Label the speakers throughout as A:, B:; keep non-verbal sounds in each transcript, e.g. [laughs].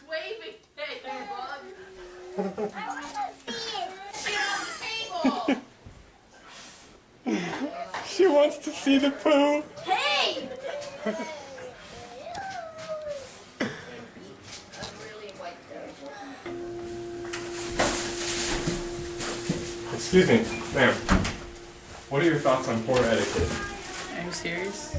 A: It's waving at you, bug.
B: I want to see it.
A: Get on the table. [laughs]
C: She wants to see the poo.
B: Hey!
C: Excuse me, ma'am. What are your thoughts on poor etiquette?
A: Are you serious?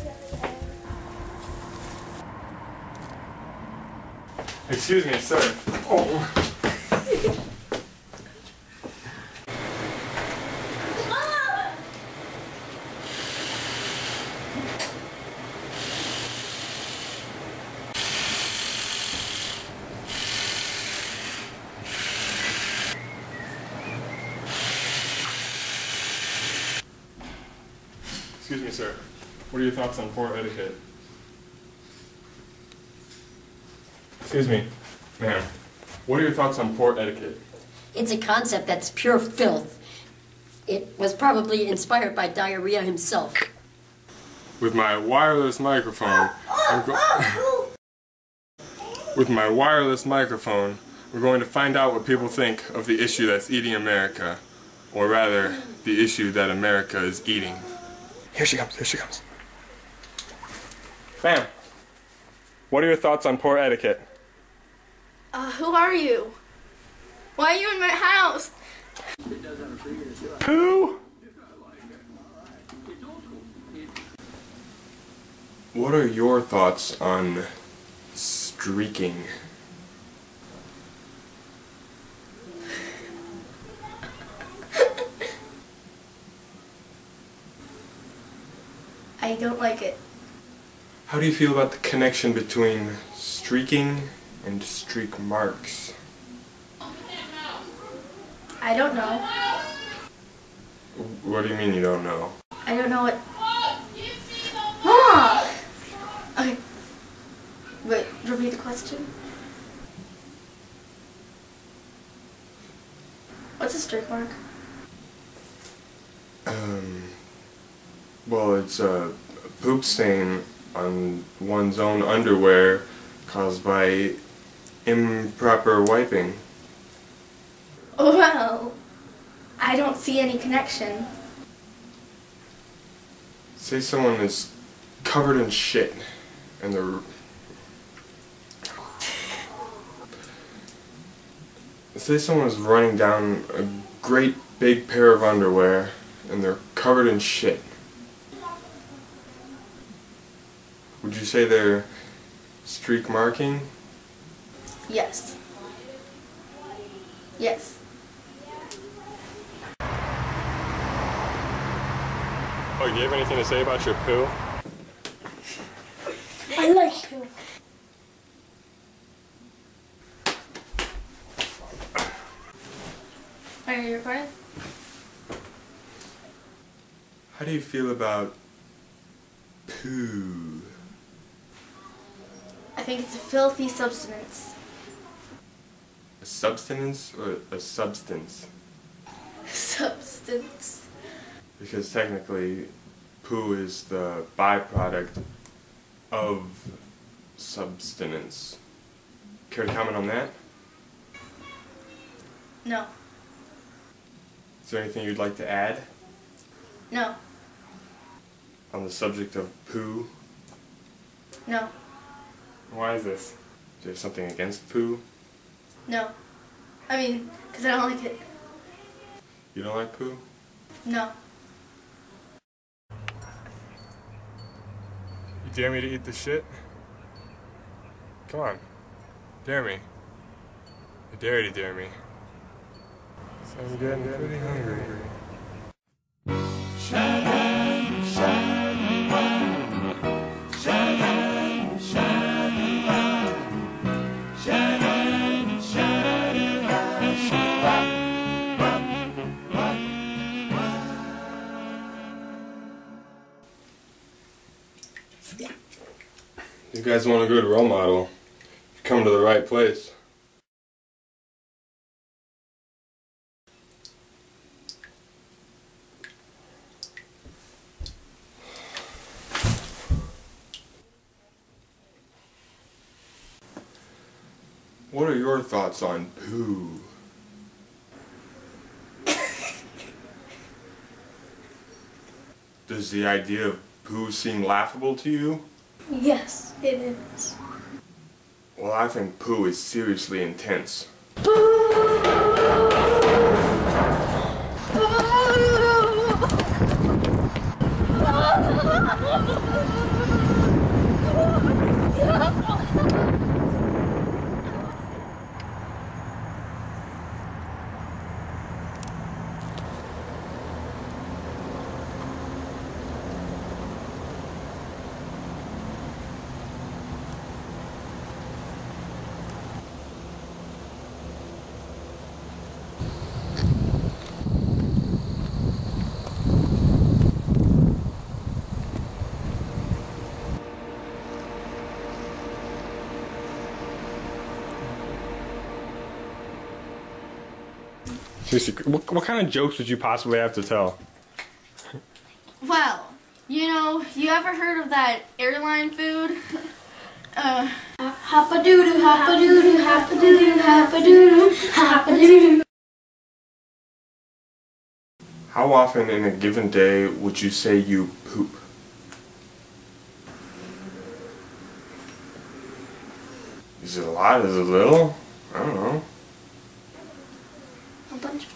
C: Excuse me, sir. Oh. Excuse me, sir. What are your thoughts on poor etiquette? Excuse me, ma'am. What are your thoughts on poor etiquette?
D: It's a concept that's pure filth. It was probably inspired by diarrhea himself.
C: With my wireless microphone, I'm [laughs] with my wireless microphone, we're going to find out what people think of the issue that's eating America, or rather, the issue that America is eating. Here she comes. Here she comes. Ma'am, what are your thoughts on poor etiquette?
B: Uh, who are you? Why are you in my house?
C: Pooh? What are your thoughts on streaking? [laughs]
B: I don't like it.
C: How do you feel about the connection between streaking and streak marks?
B: I don't know.
C: What do you mean you don't know?
B: I don't know what. Mama! [gasps] Okay. Wait, repeat the question. What's a streak mark?
C: Um, well, it's a poop stain on one's own underwear caused by improper wiping.
B: Well, I don't see any connection.
C: Say someone is covered in shit and they're. Say someone is running down a great big pair of underwear and they're covered in shit. Would you say they're streak marking?
B: Yes. Yes.
C: Oh, do you have anything to say about your poo?
B: I like poo. Are you recording?
C: How do you feel about poo?
B: I think it's a filthy substance.
C: A substance or a substance?
B: Substance.
C: Because technically, poo is the byproduct of substance. Care to comment on that?
B: No.
C: Is there anything you'd like to add
B: No.
C: on the subject of poo?
B: No.
C: Why is this? Do you have something against poo?
B: No. I mean, because I don't like it.
C: You don't like poo?
B: No.
C: You dare me to eat the shit? Come on. Dare me. I dare you to dare me. So I'm getting pretty hungry. You guys want a good role model? You come to the right place. What are your thoughts on poo? Does the idea of poo seem laughable to you?
B: Yes, it is.
C: Well, I think poo is seriously intense. [laughs] what, what kind of jokes would you possibly have to tell?
B: Well, you know, you ever heard of that airline food? Uh, hoppa-doo-doo, hoppa-doo-doo, hoppa-doo-doo, hoppa-doo-doo, hoppa-doo-doo.
C: How often in a given day would you say you poop? Is it a lot? Is it a little? I don't know.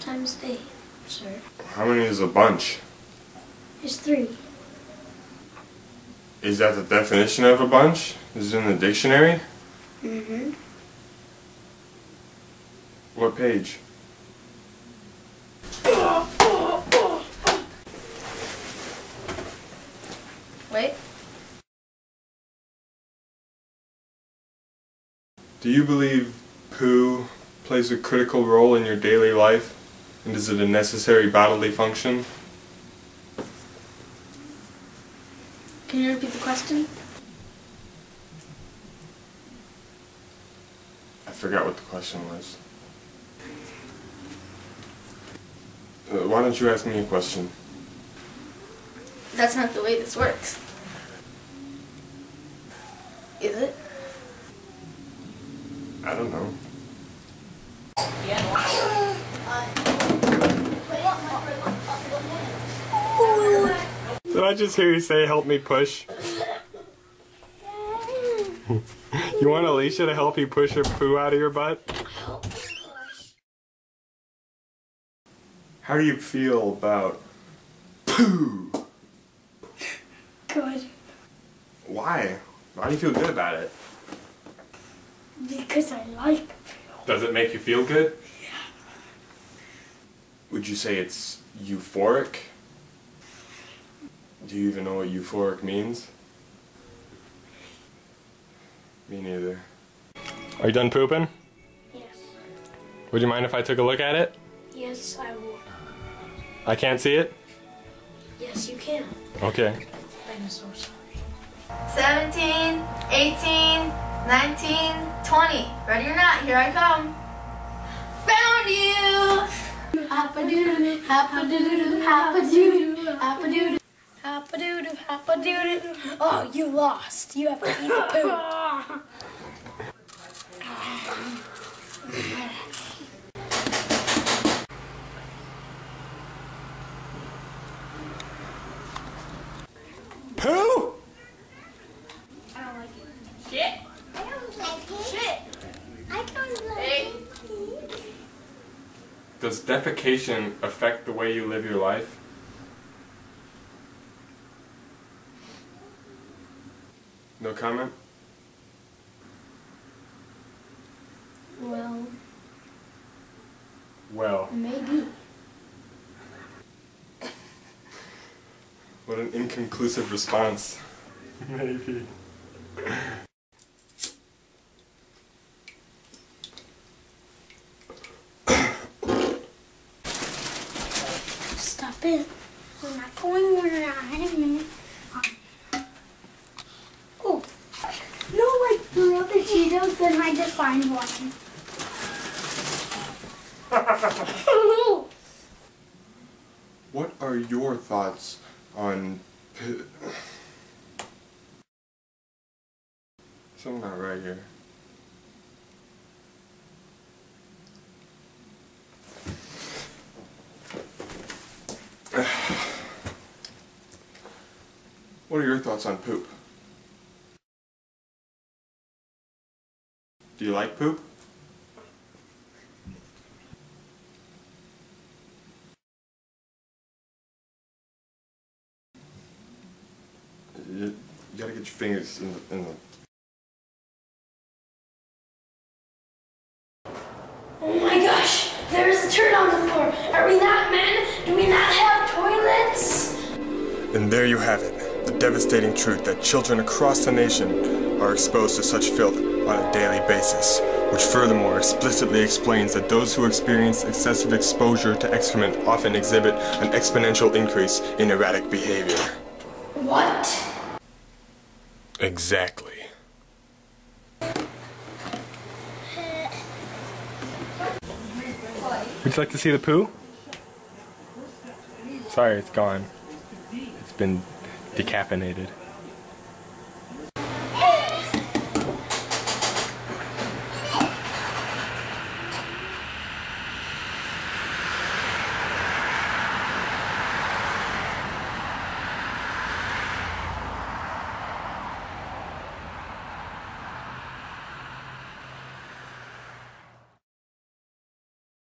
B: A bunch of times a day, sir.
C: How many is a bunch?
B: It's three.
C: Is that the definition of a bunch? Is it in the dictionary?
B: Mm-hmm.
C: What page?
B: Wait.
C: Do you believe poo plays a critical role in your daily life? And is it a necessary bodily function?
B: Can you repeat the question?
C: I forgot what the question was. Uh, why don't you ask me a question?
B: That's not the way this works. Is it?
C: I don't know. Did I just hear you say help me push? [laughs] you want Alicia to help you push your poo out of your butt? How do you feel about poo?
E: Good.
C: Why? Why do you feel good about it?
E: Because I like poo.
C: Does it make you feel good? Yeah. Would you say it's euphoric? Do you even know what euphoric means? Me neither. Are you done pooping?
E: Yes.
C: Would you mind if I took a look at it?
E: Yes, I will.
C: I can't see it?
E: Yes, you can.
C: Okay.
E: I'm so sorry.
B: 17, 18, 19, 20. Ready or not, here I come. Found you! Hoppa-doo-doo, hoppa-doo-doo, hoppa-doo-doo, hoppa-doo-doo.
E: Hoppa-doo-doo, hoppa-doo-doo. Oh, you lost. You have to eat the poo.
C: Poo?
A: Shit.
E: I don't like it.
A: Shit.
E: I don't like
A: Hey.
C: Does defecation affect the way you live your life? Comment?
E: Well,
C: Well,
E: maybe.
C: what an inconclusive response. [laughs] Maybe.
E: I just find one. [laughs]
C: what are your thoughts on Something not right here. [sighs] what are your thoughts on poop? Do you like poop? You, you gotta get your fingers in the, in the
E: Oh my gosh, there's a turd on the floor. Are we not men? Do we not have toilets?
C: And there you have it, the devastating truth that children across the nation are exposed to such filth on a daily basis, which furthermore explicitly explains that those who experience excessive exposure to excrement often exhibit an exponential increase in erratic behavior.
E: What?
C: Exactly. Would you like to see the poo? Sorry, it's gone. It's been decaffeinated.